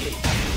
Thank you.